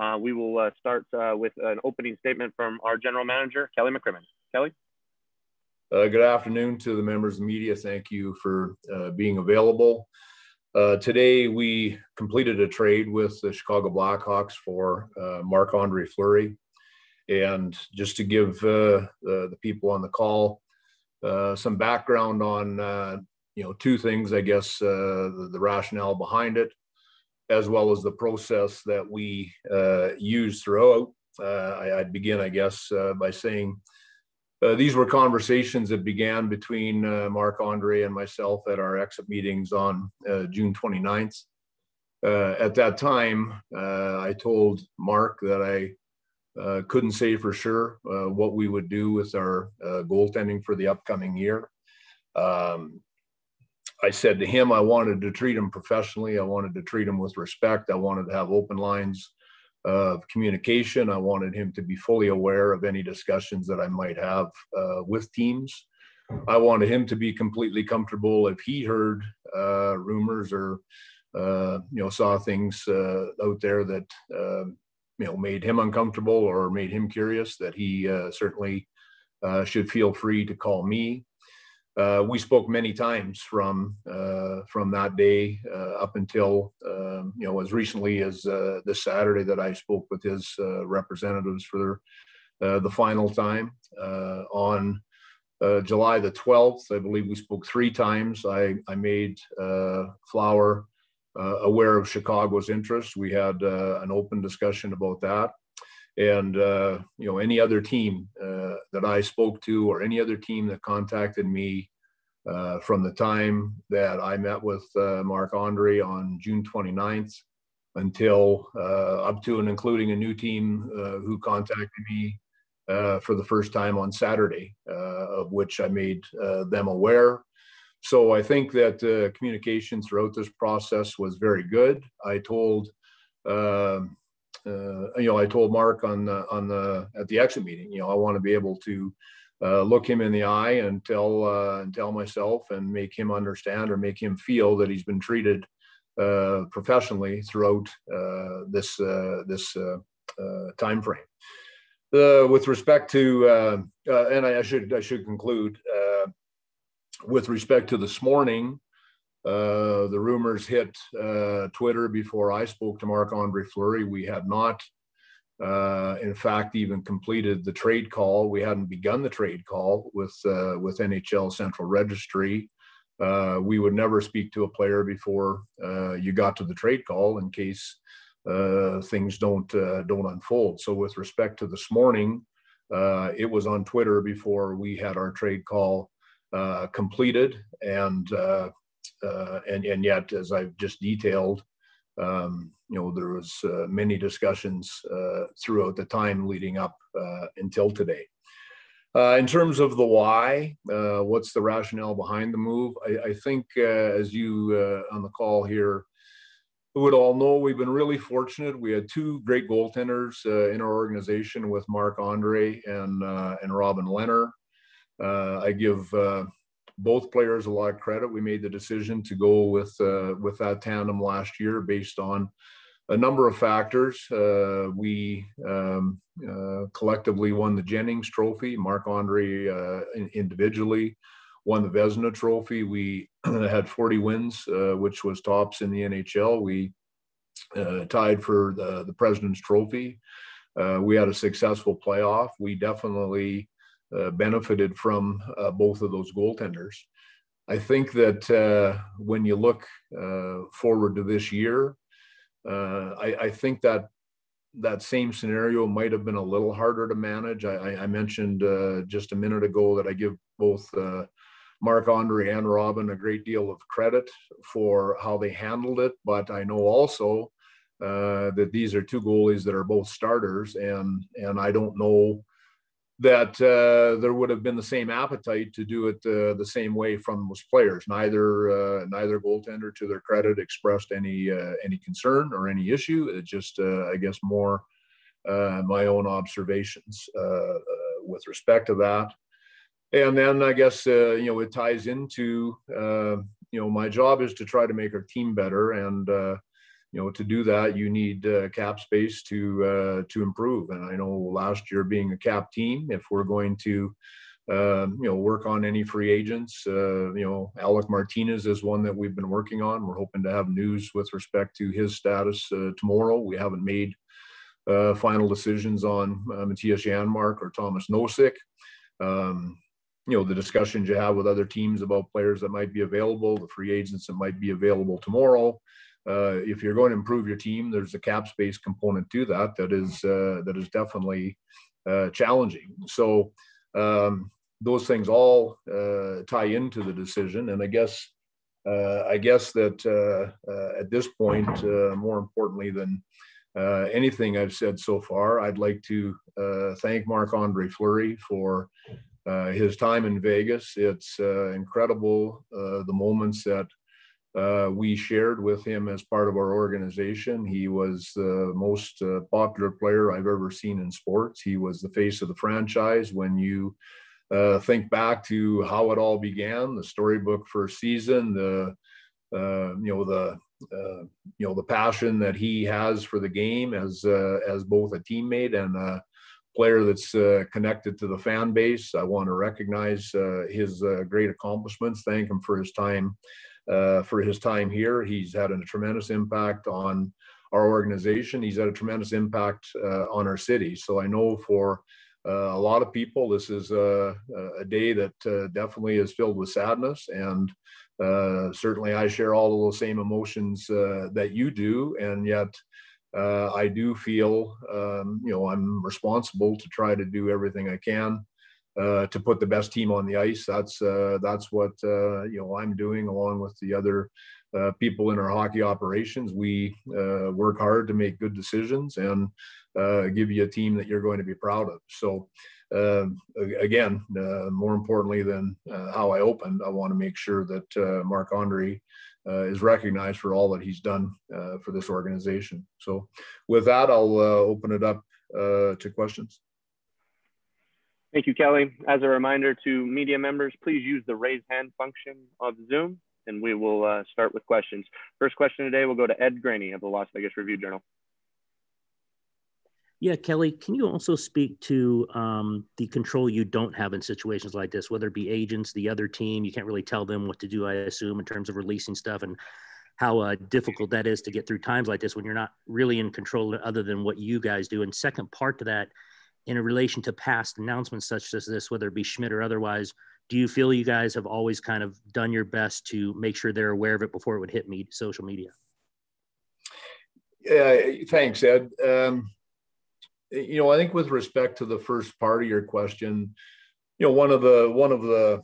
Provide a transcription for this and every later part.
Uh, we will uh, start uh, with an opening statement from our general manager, Kelly McCrimmon. Kelly? Uh, good afternoon to the members of the media. Thank you for uh, being available. Uh, today, we completed a trade with the Chicago Blackhawks for Marc Andre Fleury. And just to give the, the, people on the call some background on you know two things, I guess, the, the rationale behind it as well as the process that we uh, use throughout. Uh, I, would begin, I guess, uh, by saying uh, these were conversations that began between uh, Marc Andre and myself at our exit meetings on uh, June 29th. at that time, I told Marc that I couldn't say for sure what we would do with our goaltending for the upcoming year. Um, I said to him, I wanted to treat him professionally. I wanted to treat him with respect. I wanted to have open lines of communication. I wanted him to be fully aware of any discussions that I might have uh, with teams. I wanted him to be completely comfortable if he heard uh, rumors or uh, you know saw things uh, out there that um, you know made him uncomfortable or made him curious. That he uh, certainly uh, should feel free to call me uh, we spoke many times from uh, from that day uh, up until um, you know as recently as uh, this Saturday that I spoke with his uh, representatives for uh, the final time on July the 12th. I believe we spoke three times. I I made Flower aware of Chicago's interest. We had an open discussion about that and uh, you know any other team uh, that I spoke to or any other team that contacted me uh, from the time that I met with uh, Marc Andre on June 29th until uh, up to and including a new team uh, who contacted me for the first time on Saturday, of which I made them aware. So I think that communication throughout this process was very good. I told um, uh, you know, I told Marc on the on the at the exit meeting, you know, I want to be able to uh, look him in the eye and tell uh, and tell myself and make him understand or make him feel that he's been treated uh, professionally throughout uh, this uh, this time frame. with respect to and I, I, should I should conclude with respect to this morning. Uh, the rumors hit uh, Twitter before I spoke to Marc Andre Fleury. We had not, uh, in fact, even completed the trade call. We hadn't begun the trade call with uh, with NHL Central Registry. Uh, we would never speak to a player before you got to the trade call in case things don't don't unfold. So, with respect to this morning, it was on Twitter before we had our trade call completed and uh, and and yet, as I've just detailed, um, you know, there was uh, many discussions uh, throughout the time leading up uh, until today. Uh, in terms of the why, uh, what's the rationale behind the move? I, I think, as you on the call here would all know, we've been really fortunate. We had two great goaltenders in our organization with Marc Andre and and Robin Lehner. I give both players a lot of credit. We made the decision to go with uh, with that tandem last year based on a number of factors. Uh, we um, uh, collectively won the Jennings Trophy. Marc Andre uh, individually won the Vezina Trophy. We had 40 wins, uh, which was tops in the NHL. We uh, tied for the, the President's Trophy. we had a successful playoff. We definitely benefited from uh, both of those goaltenders. I think that uh, when you look uh, forward to this year, uh, I, I, think that that same scenario might have been a little harder to manage. I, I mentioned just a minute ago that I give both Marc Andre and Robin a great deal of credit for how they handled it, but I know also uh, that these are two goalies that are both starters, and and I don't know that uh, there would have been the same appetite to do it uh, the same way from those players. Neither uh, neither goaltender, to their credit, expressed any uh, any concern or any issue. It just, uh, I guess, more uh, my own observations with respect to that. And then I guess you know it ties into you know my job is to try to make our team better and you know, to do that, you need uh, cap space to uh, to improve. And I know last year being a cap team, if we're going to um, you know, work on any free agents. Uh, you know, Alec Martinez is one that we've been working on. We're hoping to have news with respect to his status uh, tomorrow. We haven't made uh, final decisions on uh, Mattias Janmark or Tomas Nosek. Um, you know, the discussions you have with other teams about players that might be available, the free agents that might be available tomorrow. Uh, if you're going to improve your team, there's a cap space component to that that is uh, that is definitely challenging. So um, those things all uh, tie into the decision. And I guess uh, I guess that uh, uh at this point, uh, more importantly than uh, anything I've said so far, I'd like to thank Marc Andre Fleury for his time in Vegas. It's incredible the moments that uh, we shared with him as part of our organization. He was the most uh, popular player I've ever seen in sports. He was the face of the franchise when you uh, think back to how it all began, the storybook first season, the uh, you know the uh, you know the passion that he has for the game as uh, as both a teammate and player that's uh, connected to the fan base. I want to recognize uh, his great accomplishments. Thank him for his time for his time here. He's had a tremendous impact on our organization. He's had a tremendous impact on our city. So I know for uh, a lot of people, this is a, a day that uh, definitely is filled with sadness. And uh, certainly I share all of those same emotions that you do. And yet, uh, I do feel, um, you know, I'm responsible to try to do everything I can uh, to put the best team on the ice. That's uh, that's what you know I'm doing along with the other people in our hockey operations. We work hard to make good decisions, and uh, give you a team that you're going to be proud of. So, uh, again, uh, more importantly than uh, how I opened, I want to make sure that uh, Marc Andre uh, is recognized for all that he's done for this organization. So, with that, I'll open it up to questions. Thank you, Kelly. As a reminder to media members, please use the raise hand function of Zoom and we will start with questions. First question today will go to Ed Graney of the Las Vegas Review Journal. Yeah, Kelly, can you also speak to um, the control you don't have in situations like this, whether it be agents, the other team? You can't really tell them what to do, I assume, in terms of releasing stuff and how uh, difficult that is to get through times like this when you're not really in control other than what you guys do. And second part to that, in relation to past announcements such as this, whether it be Schmidt or otherwise, do you feel you guys have always kind of done your best to make sure they're aware of it before it would hit me social media? Yeah, thanks, Ed. Um, you know, I think with respect to the first part of your question, you know, one of the one of the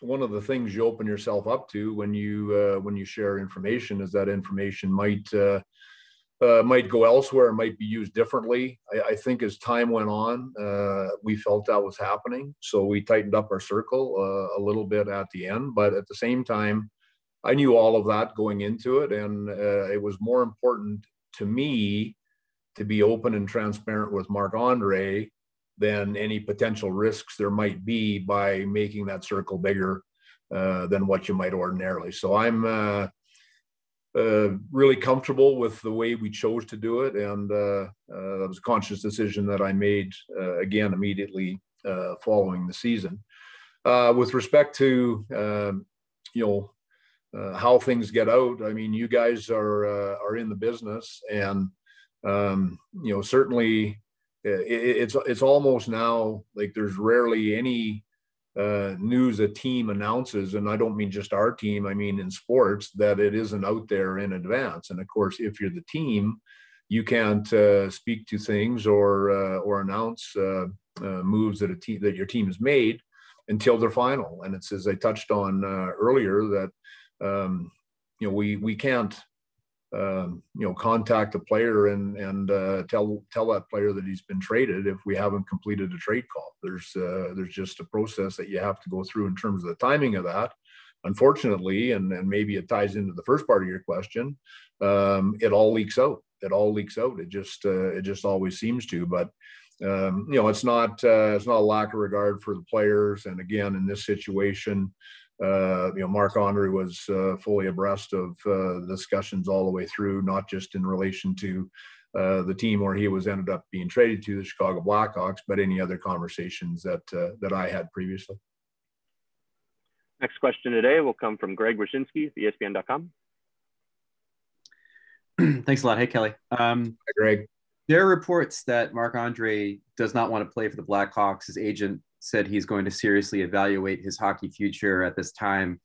one of the things you open yourself up to when you uh, when you share information is that information might uh, uh, might go elsewhere, might be used differently. I, I think as time went on, uh, we felt that was happening, so we tightened up our circle uh, a little bit at the end. But at the same time, I knew all of that going into it, and uh, it was more important to me to be open and transparent with Marc Andre than any potential risks there might be by making that circle bigger uh, than what you might ordinarily. So I'm uh, uh, really comfortable with the way we chose to do it, and uh, uh, that was a conscious decision that I made uh, again immediately following the season. with respect to um, you know how things get out, I mean, you guys are are in the business and um, you know, certainly it, it's it's almost now like there's rarely any uh, news a team announces, and I don't mean just our team, I mean in sports that it isn't out there in advance. And of course, if you're the team, you can't uh, speak to things or uh, or announce uh, uh, moves that a team that your team has made until they're final. And it's as I touched on uh, earlier that um, you know we we can't um, you know, contact a player and and uh, tell tell that player that he's been traded if we haven't completed a trade call. There's uh, there's just a process that you have to go through in terms of the timing of that. Unfortunately, and and maybe it ties into the first part of your question, um, it all leaks out. It all leaks out. It just uh, it just always seems to. But um, you know, it's not uh, it's not a lack of regard for the players. And again, in this situation, you know, Marc Andre was uh, fully abreast of uh, discussions all the way through, not just in relation to uh, the team where he was ended up being traded to the Chicago Blackhawks, but any other conversations that uh, that I had previously. Next question today will come from Greg Wyshynski, ESPN.com. Thanks a lot. Hey, Kelly. Um, Hi, Greg. There are reports that Marc Andre does not want to play for the Blackhawks. His agent said he's going to seriously evaluate his hockey future at this time.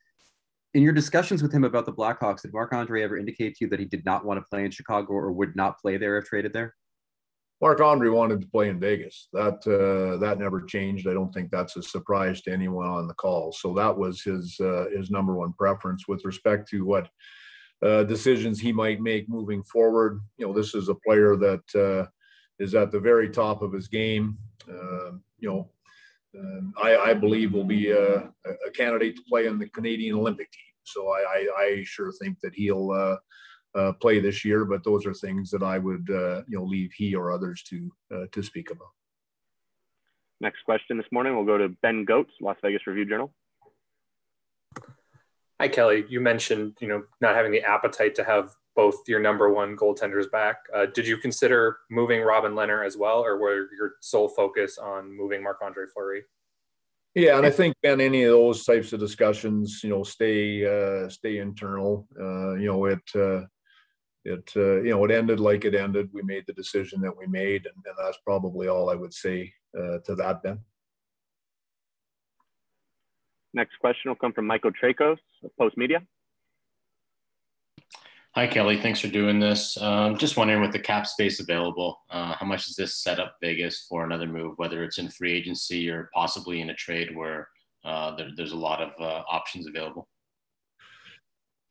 In your discussions with him about the Blackhawks, did Marc Andre ever indicate to you that he did not want to play in Chicago or would not play there if traded there? Marc Andre wanted to play in Vegas. That uh, that never changed. I don't think that's a surprise to anyone on the call. So that was his uh, his number one preference with respect to what uh, decisions he might make moving forward. You know, this is a player that uh, is at the very top of his game. Um, you know, um, I, I, believe will be a, a, candidate to play in the Canadian Olympic team. So I, I, I sure think that he'll uh, uh, play this year. But those are things that I would uh, you know leave he or others to uh, to speak about. Next question this morning, we'll go to Ben Gotz, Las Vegas Review Journal. Hi, Kelly. You mentioned you know not having the appetite to have both your number one goaltenders back. Uh, did you consider moving Robin Lehner as well, or were your sole focus on moving Marc Andre Fleury? Yeah, and I think Ben, any of those types of discussions, you know, stay uh, stay internal. Uh, you know, it uh, it uh, you know it ended like it ended. We made the decision that we made, and, and that's probably all I would say uh, to that, Ben. Next question will come from Michael Traikos of Postmedia. Hi, Kelly. Thanks for doing this. Um, just wondering, with the cap space available, uh, how much does this set up Vegas for another move, whether it's in free agency or possibly in a trade where uh, there, there's a lot of uh, options available?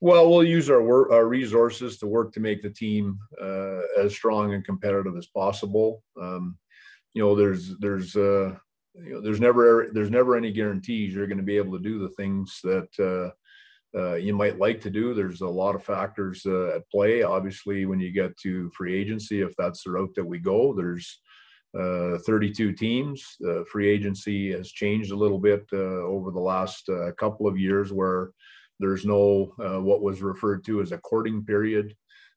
Well, we'll use our, work, our resources to work to make the team uh, as strong and competitive as possible. Um, you know, there's there's uh, you know there's never there's never any guarantees you're going to be able to do the things that uh, you might like to do. There's a lot of factors uh, at play. Obviously, when you get to free agency, if that's the route that we go, there's uh, 32 teams. free agency has changed a little bit uh, over the last uh, couple of years, where there's no uh, what was referred to as a courting period.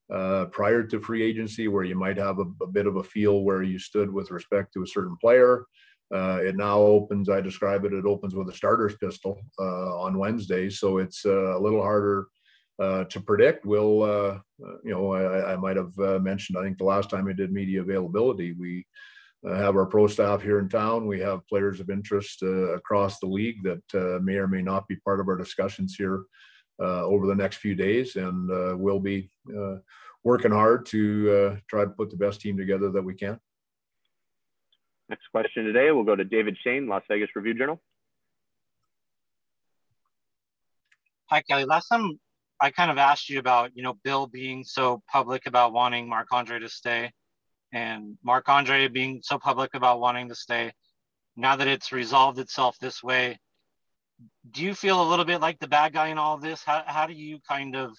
prior to free agency, where you might have a, a bit of a feel where you stood with respect to a certain player, uh, it now opens, I describe it, it opens with a starter's pistol uh, on Wednesday. So it's uh, a little harder uh, to predict. We'll, uh, uh, you know, I, I might have mentioned, I think the last time I did media availability, we have our pro staff here in town. We have players of interest across the league that may or may not be part of our discussions here over the next few days. And we'll be working hard to try to put the best team together that we can. Next question today, we'll go to David Schoen, Las Vegas Review Journal. Hi, Kelly. Last time I kind of asked you about, you know, Bill being so public about wanting Marc Andre to stay and Marc Andre being so public about wanting to stay. Now that it's resolved itself this way, do you feel a little bit like the bad guy in all this? How, how do you kind of,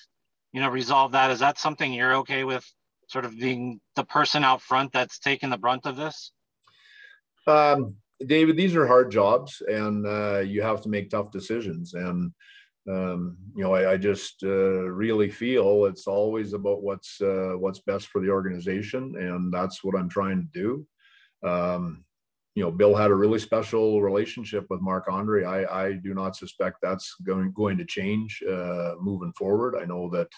you know, resolve that? Is that something you're okay with sort of being the person out front that's taking the brunt of this? Um, David, these are hard jobs, and uh, you have to make tough decisions. And um, you know, I, I just uh, really feel it's always about what's uh, what's best for the organization, and that's what I'm trying to do. Um, you know, Bill had a really special relationship with Marc Andre. I, I do not suspect that's going going to change uh, moving forward. I know that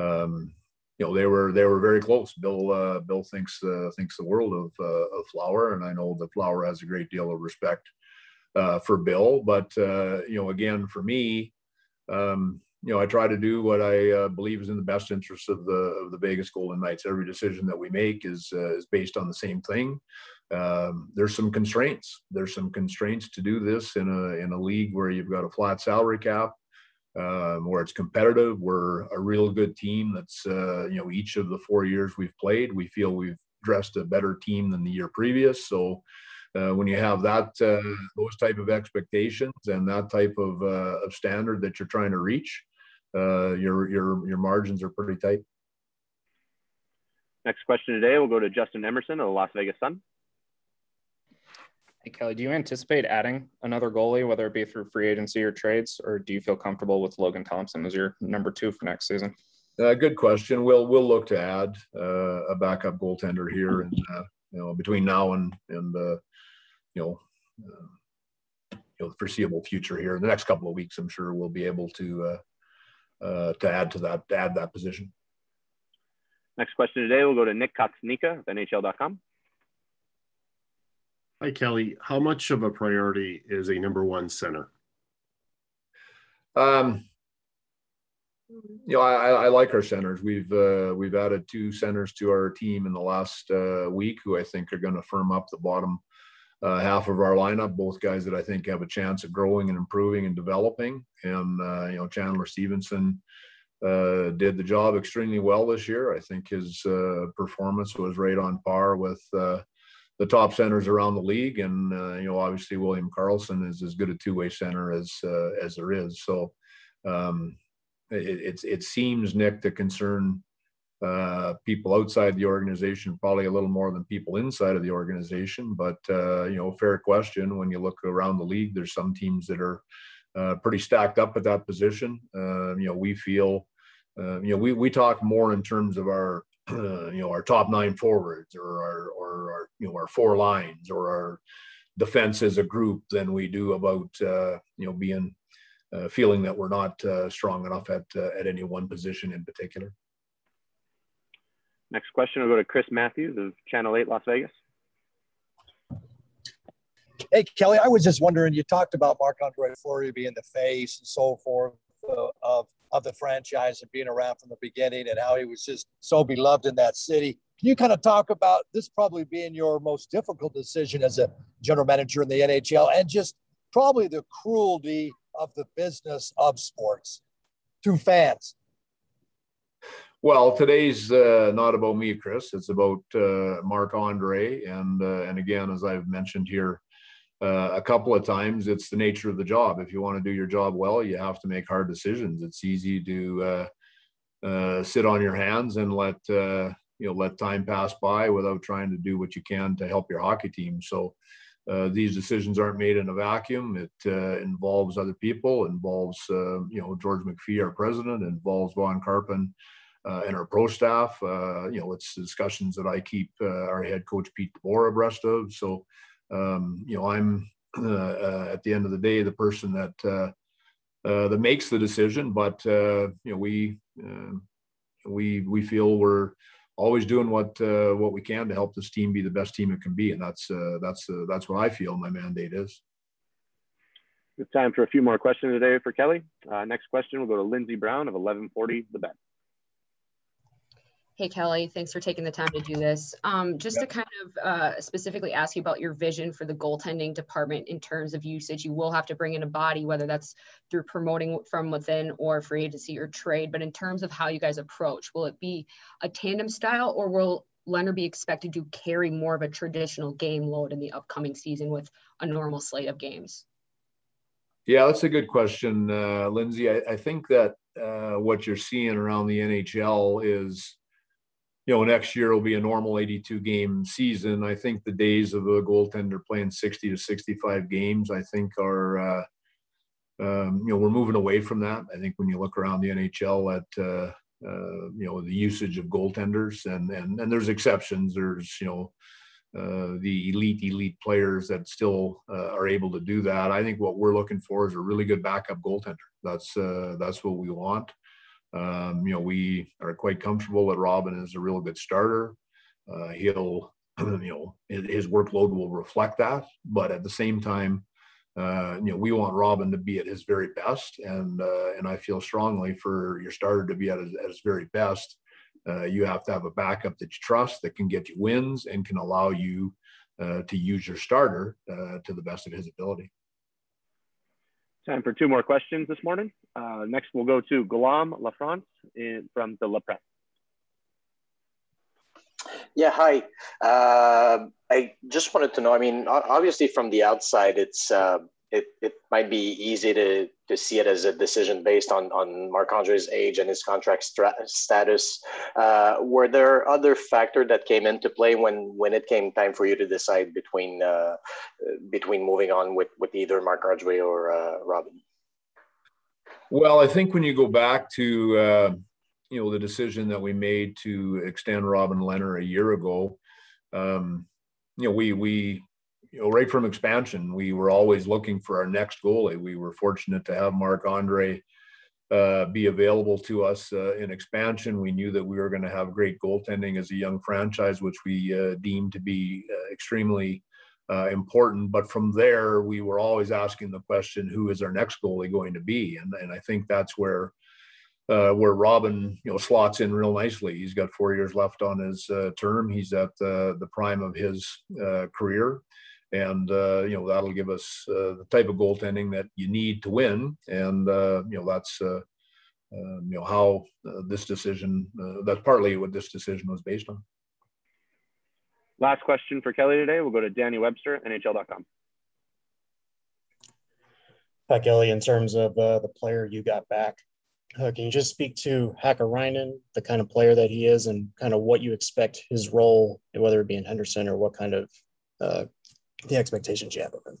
um, you know they were they were very close. Bill uh, Bill thinks uh, thinks the world of uh, of Flower, and I know that Flower has a great deal of respect uh, for Bill. But uh, you know, again, for me, um, you know, I try to do what I uh, believe is in the best interest of the of the Vegas Golden Knights. Every decision that we make is is based on the same thing. Um, there's some constraints. There's some constraints to do this in a in a league where you've got a flat salary cap um, where it's competitive. We're a real good team. That's uh, you know each of the four years we've played, we feel we've dressed a better team than the year previous. So uh, when you have that uh, those type of expectations and that type of uh, of standard that you're trying to reach, uh, your your your margins are pretty tight. Next question today, we'll go to Justin Emerson of the Las Vegas Sun. Hey, Kelly, do you anticipate adding another goalie, whether it be through free agency or trades, or do you feel comfortable with Logan Thompson as your number two for next season? Uh, good question. We'll we'll look to add uh, a backup goaltender here, and uh, you know between now and and uh, you know uh, you know the foreseeable future here in the next couple of weeks, I'm sure we'll be able to uh, to add to that to add that position. Next question today we'll go to Nick Cotsonika of NHL.com. Hi, Kelly. How much of a priority is a number one center? Um, you know, I, I like our centers. We've uh, we've added two centers to our team in the last uh, week, who I think are going to firm up the bottom uh, half of our lineup. Both guys that I think have a chance of growing and improving and developing. And uh, you know, Chandler Stephenson uh, did the job extremely well this year. I think his uh, performance was right on par with the top centers around the league, and uh, you know, obviously William Karlsson is as good a two-way center as uh, as there is. So um, it, it seems Nick to concern uh, people outside the organization probably a little more than people inside of the organization. But uh, you know, fair question. When you look around the league, there's some teams that are uh, pretty stacked up at that position. Uh, you know, we feel. you know, we, we talk more in terms of our uh, you know our top nine forwards or our or our you know our four lines or our defense as a group than we do about uh, you know being uh, feeling that we're not uh, strong enough at uh, at any one position in particular. Next question will go to Chris Matthews of Channel 8 Las Vegas. Hey, Kelly, I was just wondering, you talked about Marc-Andre Fleury being the face and so forth uh, of of the franchise and being around from the beginning and how he was just so beloved in that city. Can you kind of talk about this probably being your most difficult decision as a general manager in the NHL and just probably the cruelty of the business of sports to fans? Well, today's uh, not about me, Chris. It's about uh, Marc Andre, and uh, and again, as I've mentioned here, uh, a couple of times. It's the nature of the job. If you want to do your job well, you have to make hard decisions. It's easy to uh, uh, sit on your hands and let uh, you know let time pass by without trying to do what you can to help your hockey team. So. Uh, these decisions aren't made in a vacuum. It uh, involves other people. Involves you know George McPhee, our president. Involves Vaughn Karpan, uh, and our pro staff. Uh, you know, it's discussions that I keep uh, our head coach Pete DeBoer abreast of. So um, you know, I'm uh, uh, at the end of the day the person that uh, uh that makes the decision. But uh, you know, we uh, we we feel we're always doing what what we can to help this team be the best team it can be, and that's that's that's what I feel my mandate is. It's time for a few more questions today for Kelly. next question we'll go to Lindsey Brown of 1140 The Bet. Hey, Kelly, thanks for taking the time to do this. Um, just yep. to kind of uh, specifically ask you about your vision for the goaltending department in terms of usage, you will have to bring in a body, whether that's through promoting from within or free agency or trade. But in terms of how you guys approach, will it be a tandem style or will Lehner be expected to carry more of a traditional game load in the upcoming season with a normal slate of games? Yeah, that's a good question, uh, Lindsay. I, I, think that uh, what you're seeing around the NHL is you know, next year will be a normal 82 game season. I think the days of a goaltender playing 60 to 65 games, I think are, uh, um, you know, we're moving away from that. I think when you look around the NHL at, uh, uh, you know, the usage of goaltenders and, and, and there's exceptions. There's, you know, uh, the elite, elite players that still uh, are able to do that. I think what we're looking for is a really good backup goaltender. That's, uh, that's what we want. Um, you know, we are quite comfortable that Robin is a real good starter. Uh, he'll, you know, his workload will reflect that. But at the same time, uh, you know, we want Robin to be at his very best, and uh, and I feel strongly for your starter to be at his, at his very best. Uh, you have to have a backup that you trust that can get you wins and can allow you uh, to use your starter uh, to the best of his ability. Time for two more questions this morning. Uh, next, we'll go to Guillaume Lafrance in, from the La Presse. Yeah, hi. Uh, I just wanted to know. I mean, obviously, from the outside, it's uh, it, it might be easy to, to see it as a decision based on, on Marc Andre's age and his contract status. Uh, were there other factors that came into play when, when it came time for you to decide between uh, between moving on with, with either Marc Andre or uh, Robin? Well, I think when you go back to uh, you know the decision that we made to extend Robin Lehner a year ago, um, you know we we you know, right from expansion, we were always looking for our next goalie. We were fortunate to have Marc Andre uh, be available to us uh, in expansion. We knew that we were going to have great goaltending as a young franchise, which we uh, deemed to be uh, extremely uh, important. But from there, we were always asking the question, who is our next goalie going to be? And, and I think that's where uh, where Robin, you know, slots in real nicely. He's got four years left on his term. He's at the prime of his career and uh, you know that'll give us uh, the type of goaltending that you need to win, and uh, you know that's uh, um, you know how uh, this decision. Uh, that's partly what this decision was based on. Last question for Kelly today. We'll go to Danny Webster, NHL.com. Hi, Kelly. In terms of the player you got back, can you just speak to Hakkarainen, the kind of player that he is, and kind of what you expect his role, whether it be in Henderson or what kind of uh, the expectations you have of him.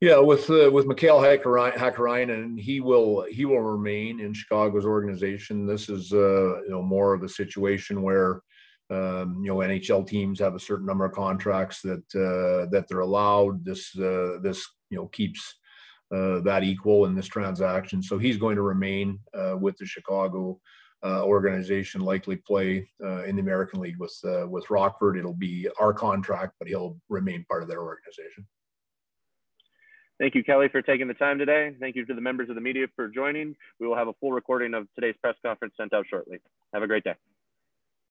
Yeah, with uh, with Mikael Hakkarainen, he will he will remain in Chicago's organization. This is uh, you know more of a situation where um, you know NHL teams have a certain number of contracts that uh, that they're allowed. This uh, this you know keeps uh, that equal in this transaction. So he's going to remain uh, with the Chicago uh, organization likely play uh, in the American League with uh, with Rockford. It'll be our contract, but he'll remain part of their organization. Thank you, Kelly, for taking the time today. Thank you to the members of the media for joining. We will have a full recording of today's press conference sent out shortly. Have a great day.